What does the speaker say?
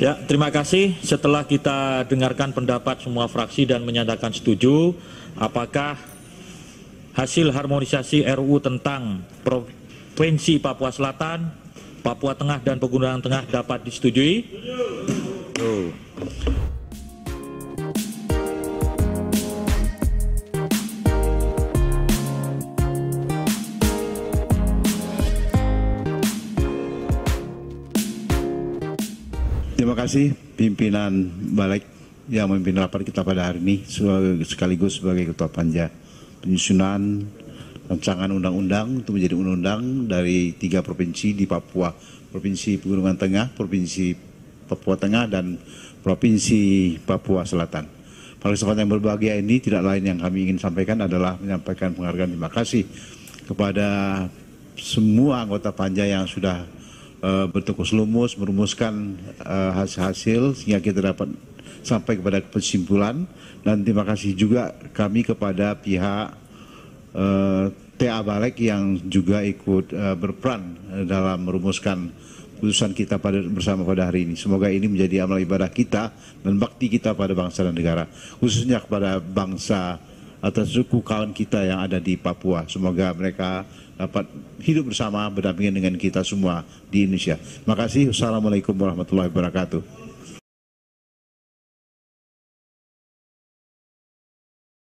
Ya, terima kasih. Setelah kita dengarkan pendapat semua fraksi dan menyatakan setuju, apakah hasil harmonisasi RUU tentang Provinsi Papua Selatan, Papua Tengah, dan Pegunungan Tengah dapat disetujui? Tuh. Terima kasih pimpinan balik yang memimpin rapat kita pada hari ini sekaligus sebagai ketua panja penyusunan rancangan undang-undang untuk menjadi undang-undang dari tiga provinsi di Papua, Provinsi Pegunungan Tengah, Provinsi Papua Tengah, dan Provinsi Papua Selatan. Pada kesempatan yang berbahagia ini tidak lain yang kami ingin sampaikan adalah menyampaikan penghargaan terima kasih kepada semua anggota panja yang sudah uh, bertukus lumus merumuskan uh, hasil-hasil sehingga kita dapat sampai kepada kesimpulan dan terima kasih juga kami kepada pihak uh, TA Balek yang juga ikut uh, berperan dalam merumuskan putusan kita pada bersama pada hari ini. Semoga ini menjadi amal ibadah kita dan bakti kita pada bangsa dan negara, khususnya kepada bangsa atau suku kawan kita yang ada di Papua. Semoga mereka dapat hidup bersama berdampingan dengan kita semua di Indonesia. Terima kasih. Wassalamualaikum warahmatullahi wabarakatuh.